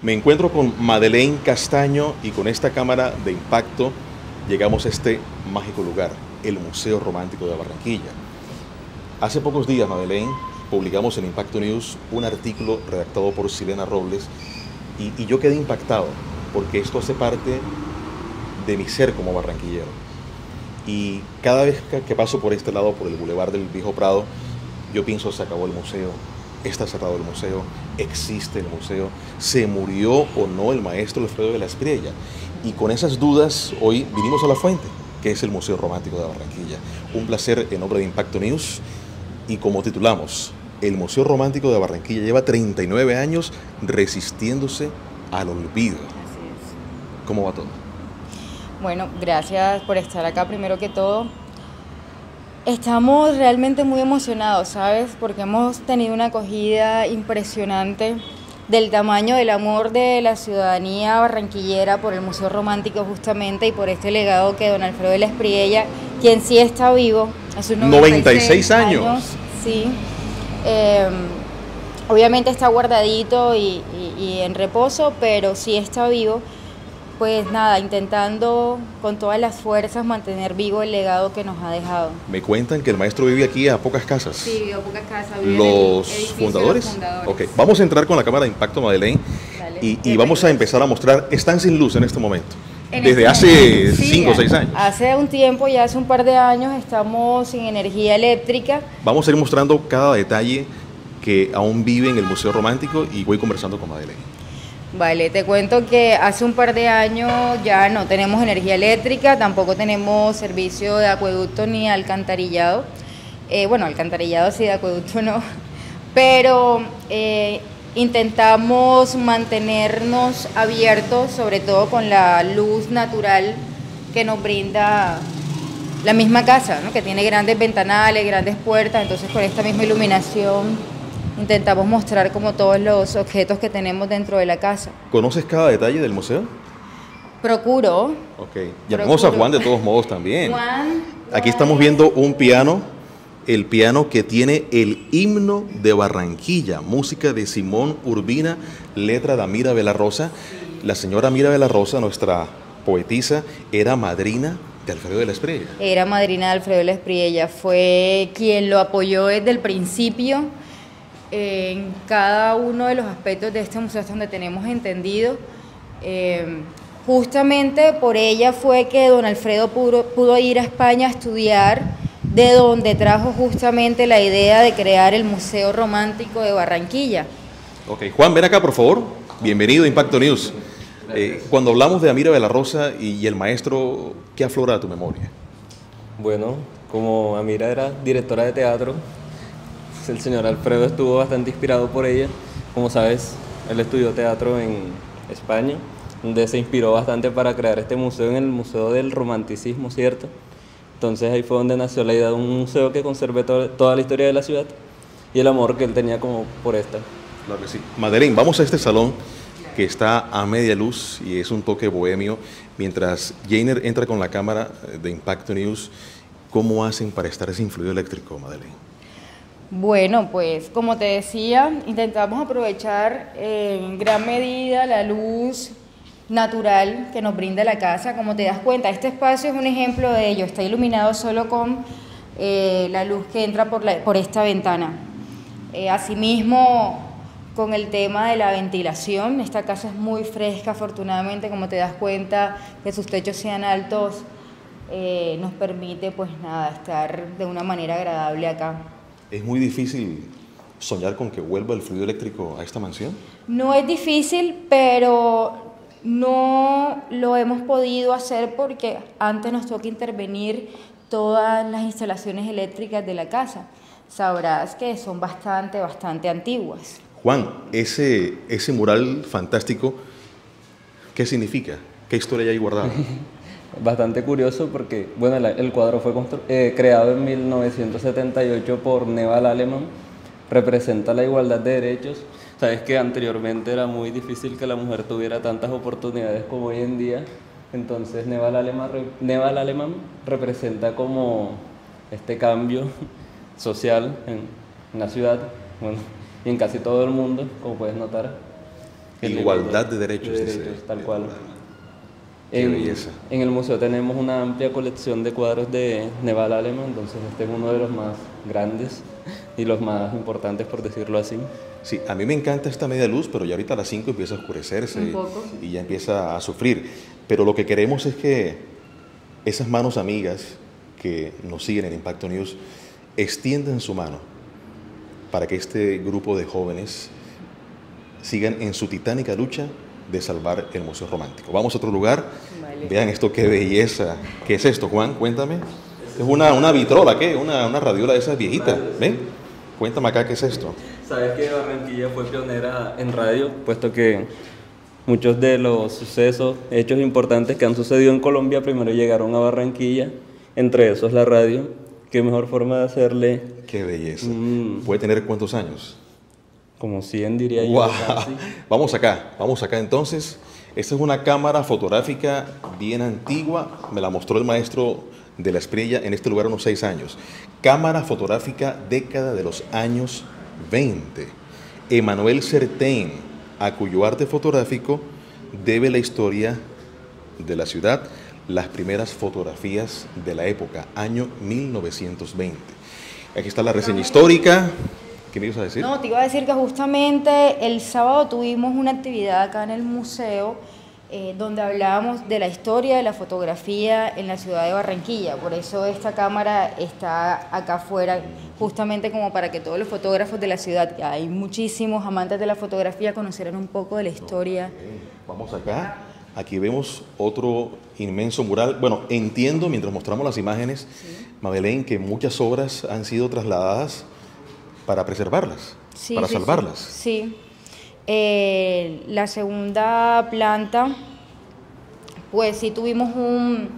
Me encuentro con Madeleine Castaño y con esta cámara de impacto llegamos a este mágico lugar, el Museo Romántico de Barranquilla. Hace pocos días, Madeleine, publicamos en Impacto News un artículo redactado por Silena Robles y, yo quedé impactado porque esto hace parte de mi ser como barranquillero. Y cada vez que paso por este lado, por el Boulevard del Viejo Prado, yo pienso se acabó el museo, está cerrado el museo, existe el museo, se murió o no el maestro Alfredo de la Espriella. Y con esas dudas, hoy vinimos a la fuente, que es el Museo Romántico de Barranquilla. Un placer en nombre de Impacto News. Y como titulamos, el Museo Romántico de Barranquilla lleva 39 años resistiéndose al olvido. ¿Cómo va todo? Bueno, gracias por estar acá primero que todo. Estamos realmente muy emocionados, ¿sabes? Porque hemos tenido una acogida impresionante del tamaño del amor de la ciudadanía barranquillera por el Museo Romántico justamente y por este legado que don Alfredo de la Espriella, quien sí está vivo, a sus 96, años. Sí. Em, obviamente está guardadito y en reposo, pero sí está vivo pues nada, intentando con todas las fuerzas mantener vivo el legado que nos ha dejado. Me cuentan que el maestro vive aquí a pocas casas. Sí, vive a pocas casas. ¿Los fundadores? Ok, vamos a entrar con la cámara de impacto, Madeleine, y, vamos a empezar a mostrar, están sin luz en este momento. Desde este hace 5 o 6 años. Hace un tiempo, ya hace un par de años, estamos sin energía eléctrica. Vamos a ir mostrando cada detalle que aún vive en el Museo Romántico y voy conversando con Madeleine. Vale, te cuento que hace un par de años ya no tenemos energía eléctrica, tampoco tenemos servicio de acueducto ni alcantarillado. Eh, bueno, alcantarillado sí, de acueducto no. Pero eh, intentamos mantenernos abiertos, sobre todo con la luz natural que nos brinda la misma casa, que tiene grandes ventanales, grandes puertas, entonces con esta misma iluminación intentamos mostrar como todos los objetos que tenemos dentro de la casa. ¿Conoces cada detalle del museo? Procuro. Ok. Llamemos a Juan de todos modos también. Juan. Aquí estamos viendo un piano, el piano que tiene el himno de Barranquilla, música de Simón Urbina, letra de Amira Rosa. La señora Amira Rosa, nuestra poetisa, era madrina de Alfredo de la Espriella. Era madrina de Alfredo de la Espriella, fue quien lo apoyó desde el principio en cada uno de los aspectos de este museo hasta donde tenemos entendido. Eh, justamente por ella fue que don Alfredo pudo, ir a España a estudiar, de donde trajo justamente la idea de crear el Museo Romántico de Barranquilla. Ok, Juan, ven acá por favor. Bienvenido a Impacto News. Eh, cuando hablamos de Amira de la Rosa y el maestro, ¿qué aflora a tu memoria? Bueno, como Amira era directora de teatro, el señor Alfredo estuvo bastante inspirado por ella. Como sabes, él estudió teatro en España, donde se inspiró bastante para crear este museo en el Museo del Romanticismo, ¿cierto? Entonces ahí fue donde nació la idea de un museo que conserve toda la historia de la ciudad y el amor que él tenía como por esta. Claro que sí. Madeline, vamos a este salón que está a media luz y es un toque bohemio. Mientras Jainer entra con la cámara de Impacto News, ¿cómo hacen para estar sin fluido eléctrico, Madeleine? Bueno, pues como te decía, intentamos aprovechar en gran medida la luz natural que nos brinda la casa. Como te das cuenta, este espacio es un ejemplo de ello. Está iluminado solo con eh, la luz que entra por, por esta ventana. Eh, asimismo, con el tema de la ventilación, esta casa es muy fresca, afortunadamente, como te das cuenta, que sus techos sean altos, eh, nos permite pues nada, estar de una manera agradable acá. ¿Es muy difícil soñar con que vuelva el fluido eléctrico a esta mansión? No es difícil, pero no lo hemos podido hacer porque antes nos toca intervenir todas las instalaciones eléctricas de la casa. Sabrás que son bastante, bastante antiguas. Juan, ese, ese mural fantástico, ¿qué significa? ¿Qué historia hay ahí guardada? bastante curioso porque, bueno, el cuadro fue eh, creado en 1978 por Neval Aleman, representa la igualdad de derechos. Sabes que anteriormente era muy difícil que la mujer tuviera tantas oportunidades como hoy en día, entonces Neval Aleman, Neval Aleman representa como este cambio social en, en la ciudad bueno, y en casi todo el mundo, como puedes notar. Igualdad de derechos, de dice. derechos, tal cual. Qué en, belleza. en el museo tenemos una amplia colección de cuadros de Neval Aleman, entonces este es uno de los más grandes y los más importantes, por decirlo así. Sí, a mí me encanta esta media luz, pero ya ahorita a las 5 empieza a oscurecerse Un poco. y ya empieza a sufrir. Pero lo que queremos es que esas manos amigas que nos siguen en Impacto News extiendan su mano para que este grupo de jóvenes sigan en su titánica lucha de salvar el Museo Romántico. Vamos a otro lugar. Vale. Vean esto, qué belleza. ¿Qué es esto, Juan? Cuéntame. Es una, una vitrola, ¿qué? Una, una radiola de esas viejitas. ¿Ven? Cuéntame acá qué es esto. Sabes que Barranquilla fue pionera en radio, puesto que muchos de los sucesos, hechos importantes que han sucedido en Colombia primero llegaron a Barranquilla, entre esos la radio. Qué mejor forma de hacerle Qué belleza. Mm. ¿Puede tener cuántos años? Como 100 diría yo. Casi. Vamos acá, vamos acá entonces. Esta es una cámara fotográfica bien antigua, me la mostró el maestro de la Espriella en este lugar unos seis años. Cámara fotográfica década de los años 20. Emanuel Certain, a cuyo arte fotográfico debe la historia de la ciudad, las primeras fotografías de la época, año 1920. Aquí está la reseña histórica. ¿Qué me ibas a decir? No, te iba a decir que justamente el sábado tuvimos una actividad acá en el museo eh, donde hablábamos de la historia de la fotografía en la ciudad de Barranquilla. Por eso esta cámara está acá afuera, justamente como para que todos los fotógrafos de la ciudad, que hay muchísimos amantes de la fotografía, conocieran un poco de la historia. Vamos acá. Aquí vemos otro inmenso mural. Bueno, entiendo mientras mostramos las imágenes, Madeleine, que muchas obras han sido trasladadas para preservarlas, Sí, para sí, salvarlas. Sí. Eh, la segunda planta, pues sí tuvimos un,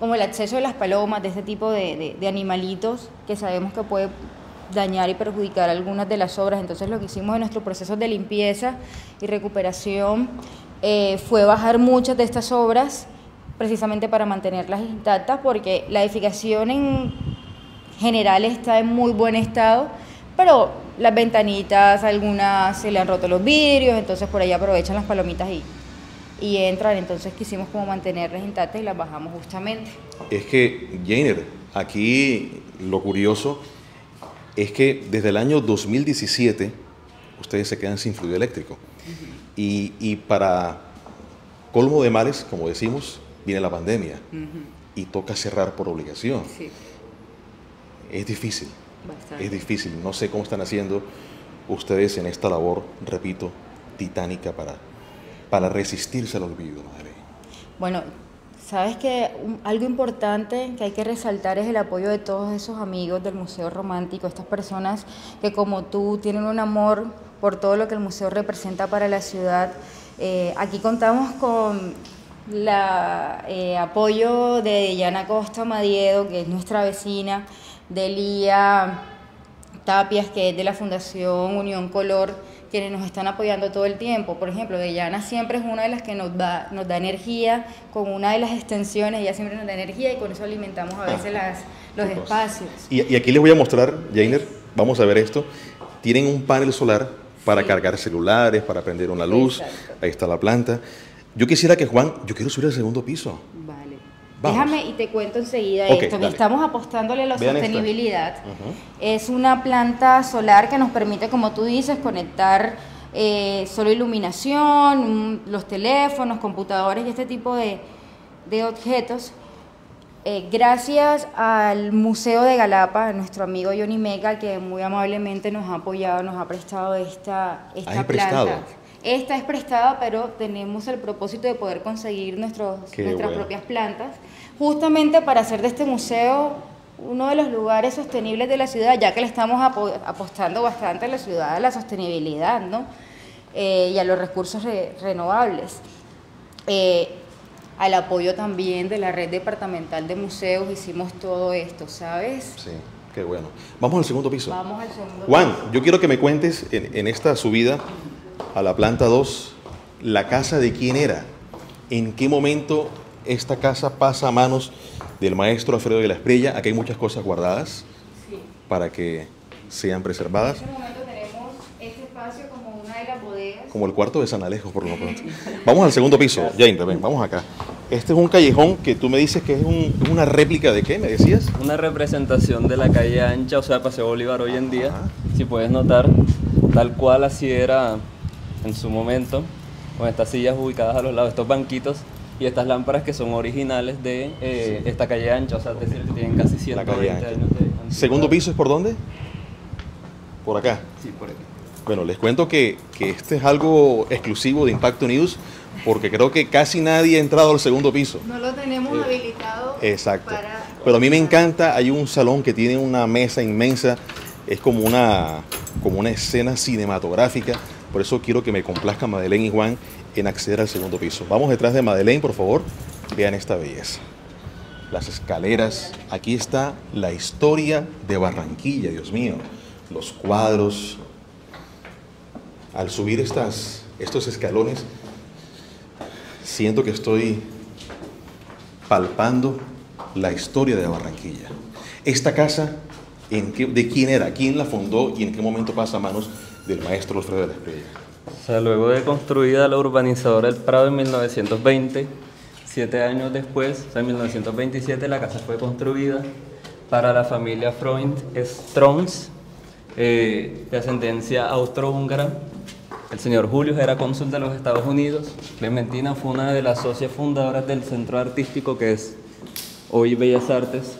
como el acceso de las palomas, de este tipo de, de- de animalitos que sabemos que puede dañar y perjudicar algunas de las obras. Entonces lo que hicimos en nuestro proceso de limpieza y recuperación eh, fue bajar muchas de estas obras precisamente para mantenerlas intactas porque la edificación en general está en muy buen estado, pero las ventanitas, algunas se le han roto los vidrios, entonces por ahí aprovechan las palomitas y, y entran, entonces quisimos como mantenerlas intactas y las bajamos justamente. Es que, Jainer, aquí lo curioso es que desde el año 2017 ustedes se quedan sin fluido eléctrico. y, y para colmo de males, como decimos, viene la pandemia y toca cerrar por obligación. Sí, Es difícil, bastante. es difícil. No sé cómo están haciendo ustedes en esta labor, repito, titánica para, para resistirse al olvido, madre. Bueno, sabes que algo importante que hay que resaltar es el apoyo de todos esos amigos del Museo Romántico, estas personas que como tú tienen un amor por todo lo que el museo representa para la ciudad. Eh, aquí contamos con el apoyo de Yana Costa Madiedo, que es nuestra vecina, de Lía Tapias, que es de la Fundación Unión Color, quienes nos están apoyando todo el tiempo. Por ejemplo, Deyana siempre es una de las que nos da, nos da energía con una de las extensiones, ella siempre nos da energía y con eso alimentamos a veces las, los espacios. Y, y aquí les voy a mostrar, Jainer, vamos a ver esto. Tienen un panel solar para Sí. cargar celulares, para prender una luz. Exacto. Ahí está la planta. Yo quisiera que Juan, yo quiero subir al segundo piso. Vamos. Déjame y te cuento enseguida esto. que. Estamos apostándole a la Vean sostenibilidad. Es una planta solar que nos permite, como tú dices, conectar eh, solo iluminación, mm, los teléfonos, computadores y este tipo de, de objetos. Eh, gracias al Museo de Galapa, a nuestro amigo Johnny Mega, que muy amablemente nos ha apoyado, nos ha prestado esta, esta ¿es planta. prestado? Esta es prestada, pero tenemos el propósito de poder conseguir nuestros, Qué nuestras bueno. propias plantas, justamente para hacer de este museo uno de los lugares sostenibles de la ciudad, ya que le estamos apo- apostando bastante a la ciudad, a la sostenibilidad, ¿no? Eh, y a los recursos re- renovables. Eh, al apoyo también de la red departamental de museos hicimos todo esto, ¿sabes? Sí, qué bueno. Vamos al segundo piso. Vamos al segundo. Juan, yo quiero que me cuentes en, en esta subida a la planta 2, la casa de quién era. ¿En qué momento esta casa pasa a manos del maestro Alfredo de la Espriella? Aquí hay muchas cosas guardadas para que sean preservadas. En este momento tenemos este espacio como una de las bodegas como el cuarto de San Alejo, por lo pronto. Vamos al segundo piso, Jane, ven, vamos acá. Este es un callejón que tú me dices que es un- una réplica de qué, me decías. Una representación de la calle ancha, o sea, Paseo Bolívar hoy en día. Ajá. Si puedes notar, tal cual así era en su momento, con estas sillas ubicadas a los lados, estos banquitos y estas lámparas que son originales de eh, esta calle ancha, o sea, es decir, que tienen casi 120 La calle ancha. años de antigüedad. Segundo piso es por dónde? Por acá. Sí, por aquí. Bueno, les cuento que, que este es algo exclusivo de Impacto News porque creo que casi nadie ha entrado al segundo piso. No lo tenemos habilitado. Exacto. para- Pero a mí me encanta, hay un salón que tiene una mesa inmensa, es como una, como una escena cinematográfica, por eso quiero que me complazca Madeleine y Juan en acceder al segundo piso. Vamos detrás de Madeleine, por favor, vean esta belleza. Las escaleras, aquí está la historia de Barranquilla, Dios mío, los cuadros. Al subir estas, estos escalones, siento que estoy palpando la historia de Barranquilla. Esta casa, ¿en qué- ¿de quién era? ¿Quién la fundó y en qué momento pasa manos del maestro Alfredo de la? O sea, luego de construida la urbanizadora El Prado en 1920, siete años después, o sea, en 1927, la casa fue construida para la familia Freund Strons, eh, de ascendencia austrohúngara. El señor Julius era cónsul de los Estados Unidos. Clementina fue una de las socias fundadoras del centro artístico que es hoy Bellas Artes.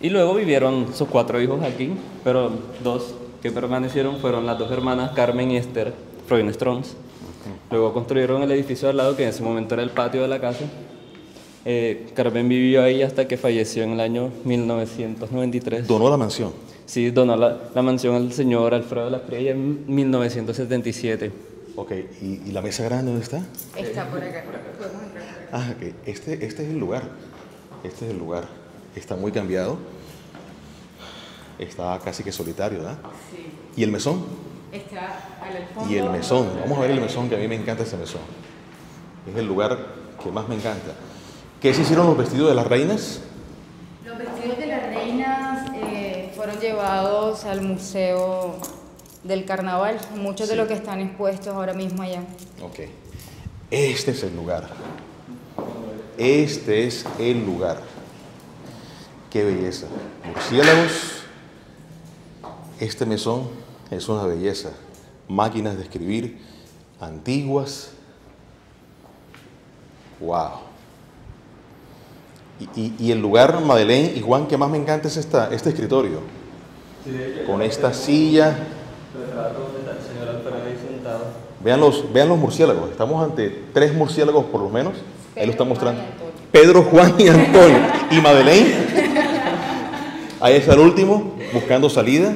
Y luego vivieron sus cuatro hijos aquí, pero dos que permanecieron fueron las dos hermanas Carmen y Esther Freund-Strons. Luego construyeron el edificio al lado, que en ese momento era el patio de la casa. Eh, Carmen vivió ahí hasta que falleció en el año 1993. Donó la mansión. Sí, donó la, la mansión al señor Alfredo de la Priella en 1977. Ok, ¿y, y la mesa grande dónde está? Está por acá. Ah, ok, este, este es el lugar. Este es el lugar. Está muy cambiado. Está casi que solitario, ¿verdad? Sí. ¿Y el mesón? Está al fondo. Y el mesón. Vamos a ver el mesón, que a mí me encanta ese mesón. Es el lugar que más me encanta. ¿Qué se hicieron los vestidos de las reinas? Los vestidos de las reinas eh, fueron llevados al Museo del Carnaval, muchos de Sí. los que están expuestos ahora mismo allá. Ok. Este es el lugar. Este es el lugar. Qué belleza. Murciélagos. Este mesón es una belleza. Máquinas de escribir antiguas. Wow. Y, y- y el lugar, Madeleine y Juan, que más me encanta es esta, este escritorio. Con esta silla. Vean los, vean los murciélagos. Estamos ante tres murciélagos por lo menos. Ahí lo está Pedro, mostrando. Juan y Antonio. Pedro, Juan y Antonio. Y Madeleine. Ahí está el último, buscando salida.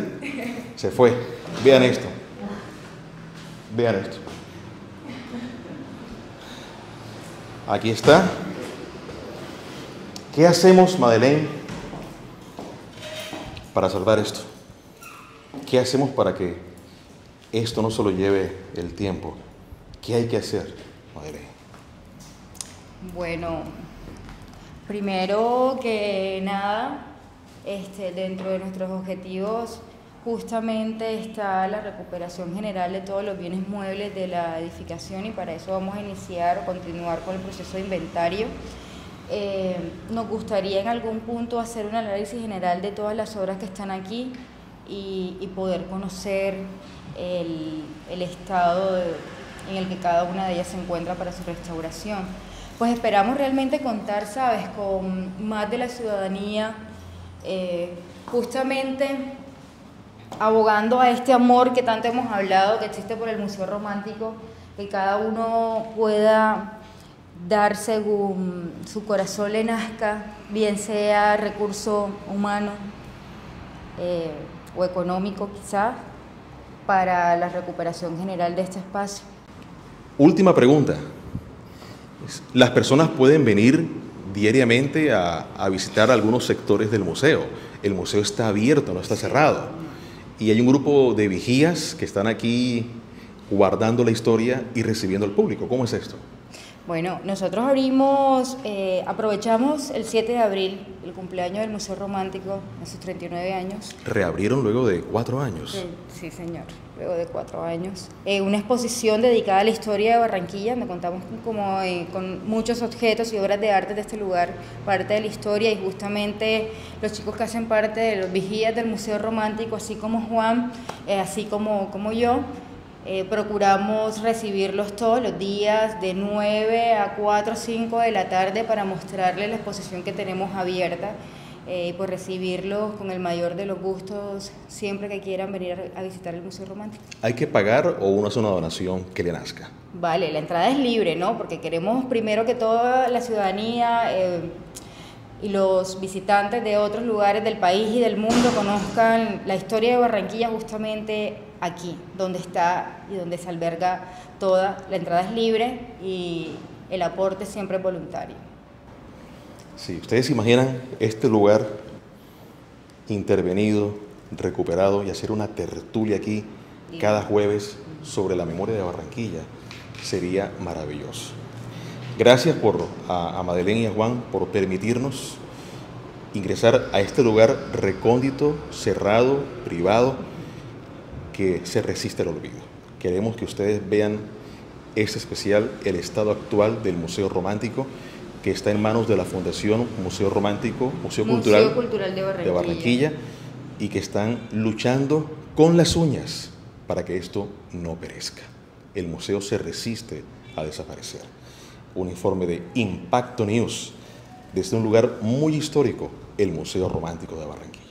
Se fue. Vean esto. Vean esto. Aquí está. ¿Qué hacemos, Madeleine, para salvar esto? ¿Qué hacemos para que esto no solo lleve el tiempo? ¿Qué hay que hacer, Madeleine? Bueno, primero que nada, este, dentro de nuestros objetivos justamente está la recuperación general de todos los bienes muebles de la edificación y para eso vamos a iniciar o continuar con el proceso de inventario. Eh, nos gustaría en algún punto hacer un análisis general de todas las obras que están aquí y, poder conocer el, estado en el que cada una de ellas se encuentra para su restauración. Pues esperamos realmente contar, ¿sabes?, con más de la ciudadanía, eh, justamente abogando a este amor que tanto hemos hablado, que existe por el Museo Romántico, que cada uno pueda dar según su corazón le nazca, bien sea recurso humano eh, o económico quizás, para la recuperación general de este espacio. Última pregunta. Las personas pueden venir diariamente a, a visitar algunos sectores del museo. El museo está abierto, no está cerrado. Y hay un grupo de vigías que están aquí guardando la historia y recibiendo al público. ¿Cómo es esto? Bueno, nosotros abrimos, eh, aprovechamos el 7 de abril, el cumpleaños del Museo Romántico, a sus 39 años. Reabrieron luego de cuatro años. Sí, sí, señor, luego de cuatro años. Eh, una exposición dedicada a la historia de Barranquilla, donde contamos como, eh, con muchos objetos y obras de arte de este lugar, parte de la historia y justamente los chicos que hacen parte de los vigías del Museo Romántico, así como Juan, así como, como yo, eh, procuramos recibirlos todos los días de 9 a 4 o 5 de la tarde para mostrarles la exposición que tenemos abierta eh, y por recibirlos con el mayor de los gustos siempre que quieran venir a visitar el Museo Romántico. ¿Hay que pagar o uno hace una donación que le nazca? Vale, la entrada es libre, ¿no? Porque queremos primero que toda la ciudadanía... Eh, y los visitantes de otros lugares del país y del mundo conozcan la historia de Barranquilla justamente aquí, donde está y donde se alberga toda. La entrada es libre y el aporte siempre es voluntario. Sí, ustedes se imaginan este lugar intervenido, recuperado y hacer una tertulia aquí cada jueves sobre la memoria de Barranquilla. Sería maravilloso. Gracias por, a, a Madeleine y a Juan por permitirnos ingresar a este lugar recóndito, cerrado, privado, que se resiste al olvido. Queremos que ustedes vean este especial, el estado actual del Museo Romántico, que está en manos de la Fundación Museo Romántico, Museo, Cultural, de, Barranquilla. de Barranquilla, y que están luchando con las uñas para que esto no perezca. El museo se resiste a desaparecer. Un informe de Impacto News desde un lugar muy histórico, el Museo Romántico de Barranquilla.